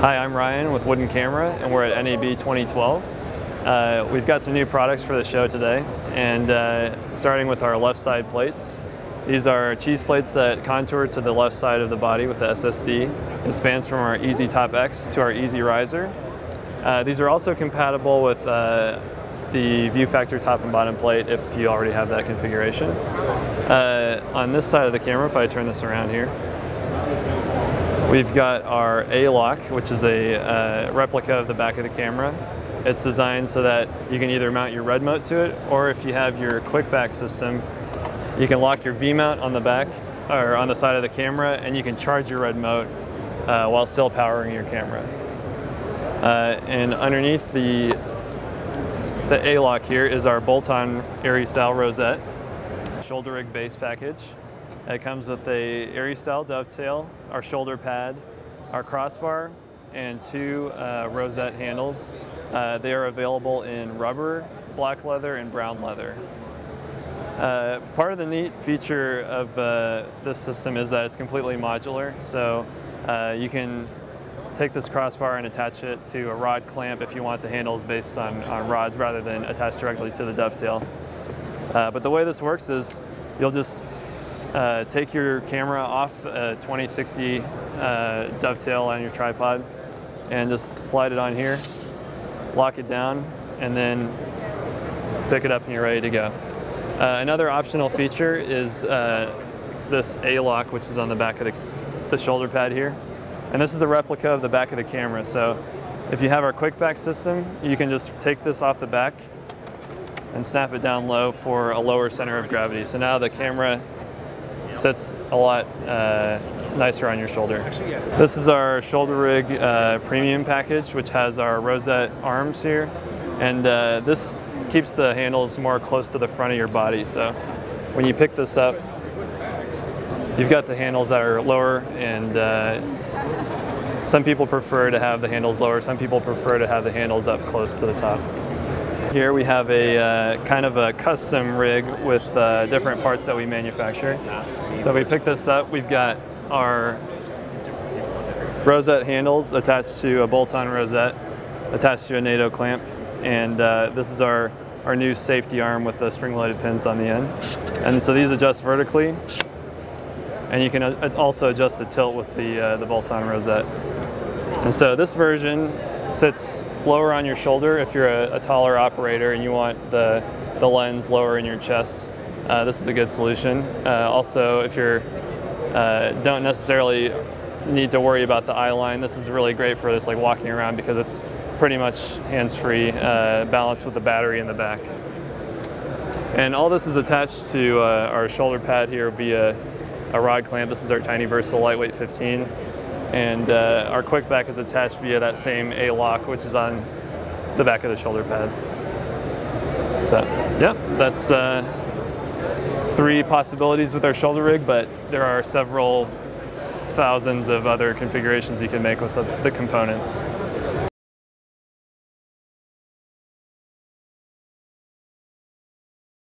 Hi, I'm Ryan with Wooden Camera, and we're at NAB 2012. Uh, we've got some new products for the show today, and uh, starting with our left side plates. These are cheese plates that contour to the left side of the body with the SSD. It spans from our Easy Top X to our Easy Riser. Uh, these are also compatible with uh, the Viewfactor top and bottom plate if you already have that configuration. Uh, on this side of the camera, if I turn this around here, we've got our A-lock, which is a uh, replica of the back of the camera. It's designed so that you can either mount your REDMOTE to it, or if you have your quick back system, you can lock your V-mount on the back or on the side of the camera, and you can charge your REDMOTE uh, while still powering your camera. Uh, and underneath the the A-lock here is our bolt-on Arri style rosette, shoulder rig base package. It comes with a Arri style dovetail, our shoulder pad, our crossbar, and two uh, rosette handles. Uh, they are available in rubber, black leather, and brown leather. Uh, part of the neat feature of uh, this system is that it's completely modular, so uh, you can take this crossbar and attach it to a rod clamp if you want the handles based on, on rods rather than attached directly to the dovetail. Uh, but the way this works is you'll just uh, take your camera off a 2060 uh, dovetail on your tripod and just slide it on here, lock it down, and then pick it up and you're ready to go. Uh, another optional feature is uh, this A-lock, which is on the back of the, the shoulder pad here. And this is a replica of the back of the camera. So if you have our quick back system, you can just take this off the back and snap it down low for a lower center of gravity. So now the camera sits a lot uh, nicer on your shoulder. This is our shoulder rig uh, premium package, which has our rosette arms here. And uh, this keeps the handles more close to the front of your body. So when you pick this up, you've got the handles that are lower and uh, some people prefer to have the handles lower, some people prefer to have the handles up close to the top. Here we have a uh, kind of a custom rig with uh, different parts that we manufacture. So we picked this up, we've got our rosette handles attached to a bolt-on rosette, attached to a NATO clamp, and uh, this is our, our new safety arm with the spring-loaded pins on the end. And so these adjust vertically, and you can uh, also adjust the tilt with the, uh, the bolt-on rosette. And so this version sits lower on your shoulder if you're a, a taller operator and you want the, the lens lower in your chest. Uh, this is a good solution. Uh, also, if you uh, don't necessarily need to worry about the eye line, this is really great for just like walking around because it's pretty much hands-free, uh, balanced with the battery in the back. And all this is attached to uh, our shoulder pad here via a rod clamp. This is our Tiny Versatile Lightweight 15 and uh, our quick back is attached via that same A-lock which is on the back of the shoulder pad. So yeah, that's uh, three possibilities with our shoulder rig, but there are several thousands of other configurations you can make with the, the components.